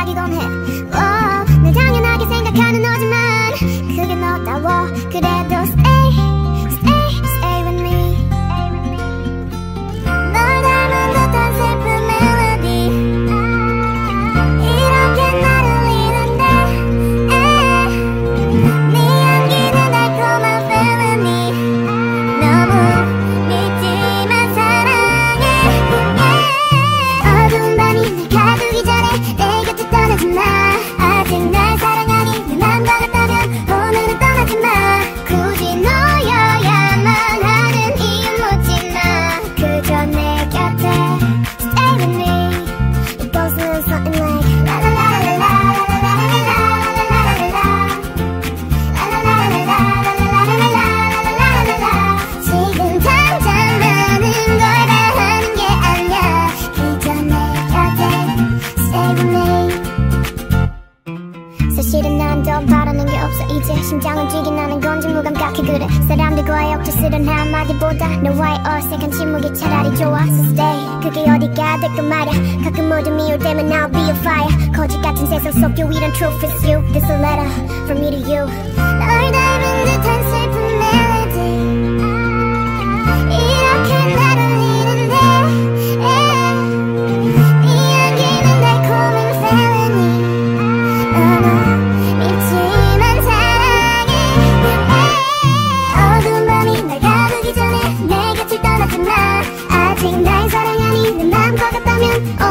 あり止ね 넌 바라는 게 없어 이제 심장은 뛰긴 하는 건지 무감각해 그래 사람들과의 억지스런 한마디보다 너와의 어색한 침묵이 차라리 좋아 So stay 그게 어디가 될까 말야 가끔 어둠이 올 때면 I'll be a fire 거짓 같은 세상 속 유일한 truth is you This a letter from me to you 널 닮은 듯한 하면 어,